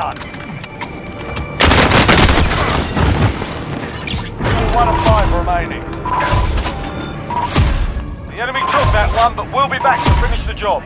One of five remaining. The enemy took that one, but we'll be back to finish the job.